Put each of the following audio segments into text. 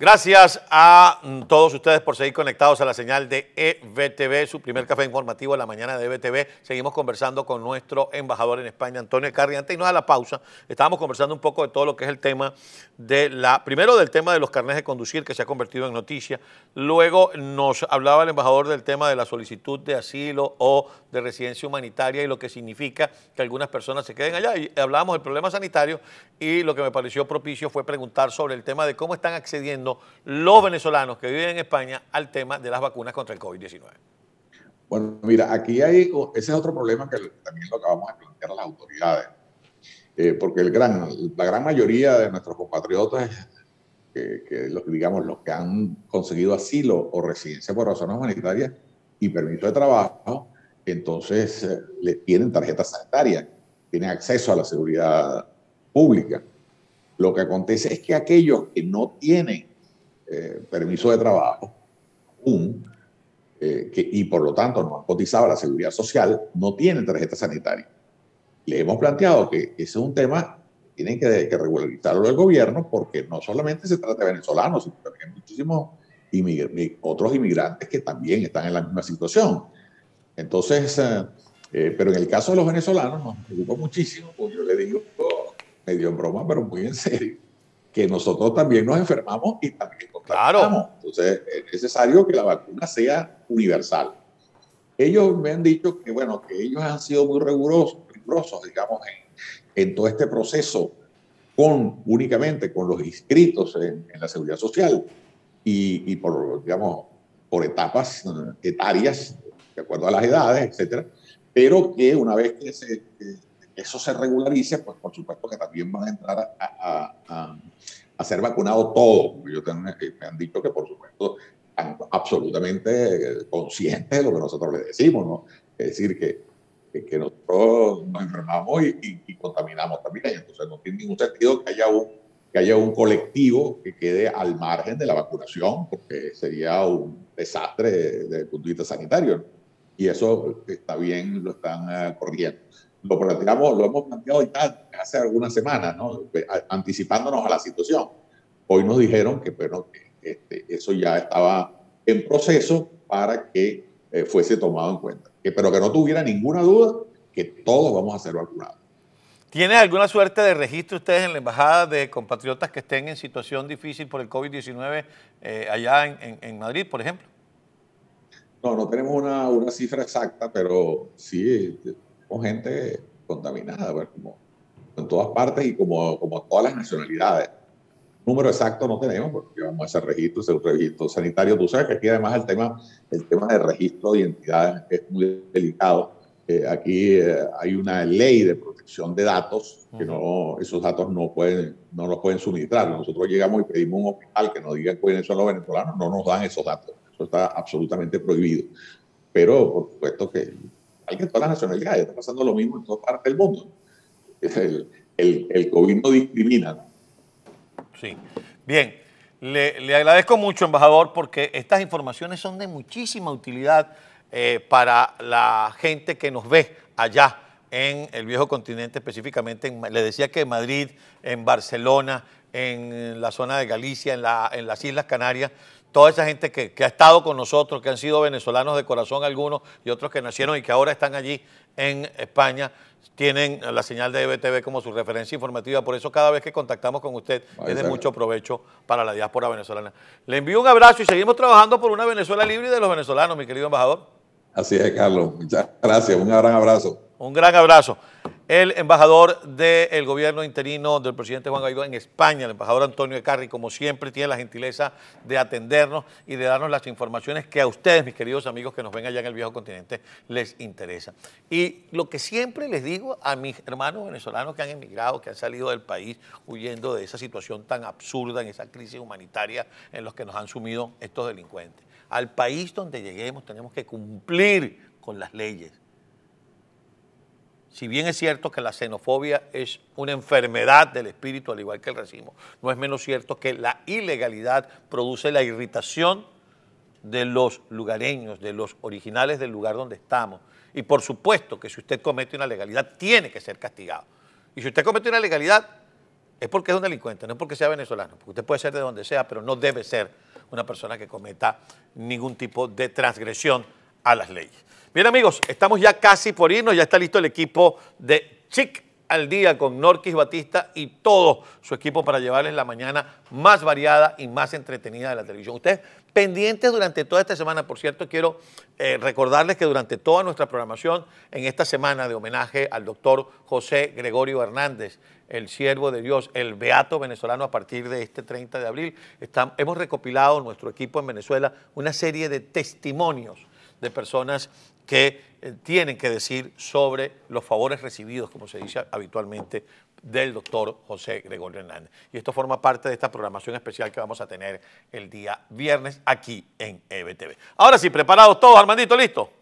Gracias a mm, todos ustedes por seguir conectados a la señal de EBTV, su primer café informativo de la mañana de EBTV. Seguimos conversando con nuestro embajador en España, Antonio Carri. Antes de irnos a la pausa, estábamos conversando un poco de todo lo que es el tema de la, primero del tema de los carnes de conducir, que se ha convertido en noticia. Luego nos hablaba el embajador del tema de la solicitud de asilo o de residencia humanitaria y lo que significa que algunas personas se queden allá. Y hablábamos del problema sanitario y lo que me pareció propicio fue preguntar sobre el tema de cómo están accediendo los venezolanos que viven en España al tema de las vacunas contra el COVID-19. Bueno, mira, aquí hay, ese es otro problema que también lo acabamos de plantear a las autoridades, eh, porque el gran, la gran mayoría de nuestros compatriotas, que, digamos, los que han conseguido asilo o residencia por razones humanitarias y permiso de trabajo, entonces eh, tienen tarjeta sanitaria, tienen acceso a la seguridad pública. Lo que acontece es que aquellos que no tienen eh, permiso de trabajo eh, que, y por lo tanto no han cotizado a la seguridad social, no tienen tarjeta sanitaria. Le hemos planteado que ese es un tema que tienen que, que regularizarlo el gobierno porque no solamente se trata de venezolanos, sino también muchísimos otros inmigrantes que también están en la misma situación. Entonces, eh, pero en el caso de los venezolanos nos preocupa muchísimo, pues yo le digo medio en broma, pero muy en serio, que nosotros también nos enfermamos y también Claro. Entonces es necesario que la vacuna sea universal. Ellos me han dicho que, bueno, que ellos han sido muy rigurosos, rigurosos digamos, en, todo este proceso con únicamente con los inscritos en, la seguridad social y, por, digamos, por etapas eh, etarias, de acuerdo a las edades, etcétera, pero que una vez que, eso se regularice, pues por supuesto que también van a entrar a a ser vacunado todo. Ellos eh, me han dicho que, por supuesto, absolutamente conscientes de lo que nosotros les decimos, ¿no? Es decir, que, que nosotros nos enfermamos y, contaminamos también. Entonces, no tiene ningún sentido que haya un que haya un colectivo que quede al margen de la vacunación, porque sería un desastre desde el punto de vista sanitario. Y eso está bien, lo están eh, corriendo lo planteamos, lo hemos planteado ya hace algunas semanas, ¿no? anticipándonos a la situación. Hoy nos dijeron que, bueno, este, eso ya estaba en proceso para que eh, fuese tomado en cuenta, que, pero que no tuviera ninguna duda que todos vamos a ser vacunados. ¿Tiene alguna suerte de registro ustedes en la embajada de compatriotas que estén en situación difícil por el COVID-19 eh, allá en, en, Madrid, por ejemplo? No, no tenemos una, una cifra exacta, pero sí con gente contaminada, pues, como en todas partes y como, como todas las nacionalidades. Número exacto no tenemos porque vamos a hacer registro, ese registro sanitario. Tú sabes que aquí además el tema, el tema de registro de identidades es muy delicado. Eh, aquí eh, hay una ley de protección de datos que no, esos datos no, pueden, no los pueden suministrar. Nosotros llegamos y pedimos un hospital que nos diga quiénes son los venezolanos, no nos dan esos datos. Eso está absolutamente prohibido. Pero por supuesto que hay que todas las nacionalidades, está pasando lo mismo en toda parte del mundo. El, el, el COVID no discrimina. Sí. Bien, le, le, agradezco mucho, embajador, porque estas informaciones son de muchísima utilidad eh, para la gente que nos ve allá en el viejo continente, específicamente, en, le decía que en Madrid, en Barcelona, en la zona de Galicia, en, la, en las Islas Canarias, toda esa gente que, ha estado con nosotros, que han sido venezolanos de corazón algunos y otros que nacieron y que ahora están allí en España, tienen la señal de EBTV como su referencia informativa. Por eso cada vez que contactamos con usted es de mucho provecho para la diáspora venezolana. Le envío un abrazo y seguimos trabajando por una Venezuela libre de los venezolanos, mi querido embajador. Así es, Carlos. Muchas gracias. Un gran abrazo. Un gran abrazo el embajador del gobierno interino del presidente Juan Guaidó en España, el embajador Antonio Ecarri, como siempre, tiene la gentileza de atendernos y de darnos las informaciones que a ustedes, mis queridos amigos que nos ven allá en el viejo continente, les interesa. Y lo que siempre les digo a mis hermanos venezolanos que han emigrado, que han salido del país huyendo de esa situación tan absurda, en esa crisis humanitaria en los que nos han sumido estos delincuentes. Al país donde lleguemos tenemos que cumplir con las leyes si bien es cierto que la xenofobia es una enfermedad del espíritu, al igual que el racismo, no es menos cierto que la ilegalidad produce la irritación de los lugareños, de los originales del lugar donde estamos. Y por supuesto que si usted comete una legalidad, tiene que ser castigado. Y si usted comete una legalidad, es porque es un delincuente, no es porque sea venezolano, porque usted puede ser de donde sea, pero no debe ser una persona que cometa ningún tipo de transgresión a las leyes. Bien amigos, estamos ya casi por irnos, ya está listo el equipo de Chic al día con Norquis Batista y todo su equipo para llevarles la mañana más variada y más entretenida de la televisión. Ustedes pendientes durante toda esta semana, por cierto, quiero eh, recordarles que durante toda nuestra programación, en esta semana de homenaje al doctor José Gregorio Hernández, el siervo de Dios, el beato venezolano a partir de este 30 de abril, hemos recopilado nuestro equipo en Venezuela una serie de testimonios de personas que eh, tienen que decir sobre los favores recibidos, como se dice habitualmente, del doctor José Gregorio Hernández. Y esto forma parte de esta programación especial que vamos a tener el día viernes aquí en EBTV. Ahora sí, preparados todos, Armandito, ¿listo?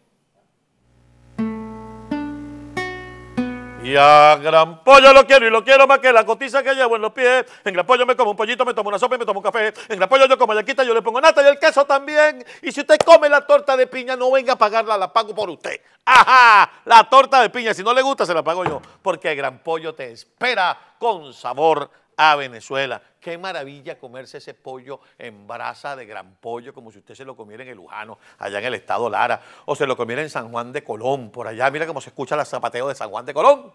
Y a gran pollo lo quiero y lo quiero más que la cotiza que llevo en los pies. En gran pollo me como un pollito, me tomo una sopa y me tomo un café. En gran pollo yo como yaquita, yo le pongo nata y el queso también. Y si usted come la torta de piña, no venga a pagarla, la pago por usted. ¡Ajá! La torta de piña, si no le gusta, se la pago yo. Porque gran pollo te espera con sabor a Venezuela. Qué maravilla comerse ese pollo en brasa de gran pollo, como si usted se lo comiera en el Lujano, allá en el estado Lara, o se lo comiera en San Juan de Colón, por allá. Mira cómo se escucha el zapateo de San Juan de Colón.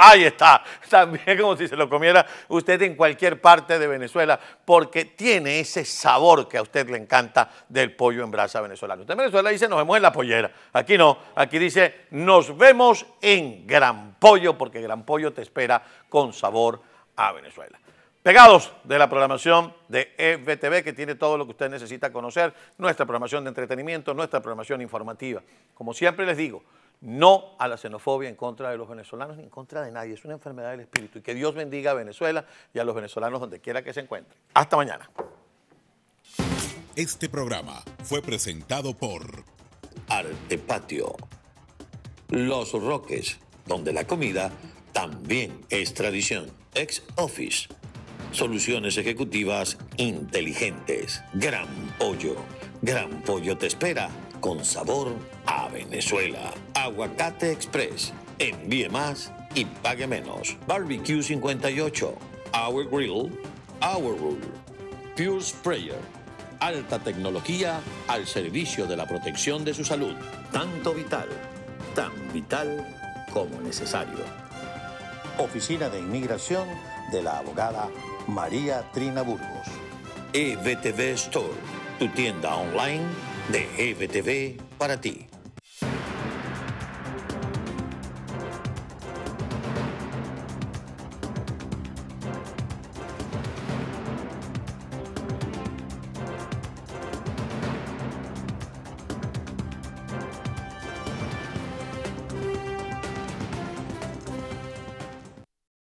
Ahí está, también como si se lo comiera usted en cualquier parte de Venezuela, porque tiene ese sabor que a usted le encanta del pollo en brasa venezolano. Usted en Venezuela dice nos vemos en la pollera, aquí no, aquí dice nos vemos en Gran Pollo, porque Gran Pollo te espera con sabor a Venezuela. Pegados de la programación de EBTV, que tiene todo lo que usted necesita conocer, nuestra programación de entretenimiento, nuestra programación informativa. Como siempre les digo, no a la xenofobia en contra de los venezolanos ni en contra de nadie. Es una enfermedad del espíritu. Y que Dios bendiga a Venezuela y a los venezolanos donde quiera que se encuentren. Hasta mañana. Este programa fue presentado por Arte Patio. Los Roques, donde la comida también es tradición. Ex Office. Soluciones ejecutivas inteligentes. Gran Pollo. Gran Pollo te espera con sabor a Venezuela. Aguacate Express. Envíe más y pague menos. Barbecue 58. Our Grill. Our Rule. Pure Sprayer. Alta tecnología al servicio de la protección de su salud. Tanto vital, tan vital como necesario. Oficina de Inmigración de la abogada María Trina Burgos. EBTV Store, tu tienda online de EBTV para ti.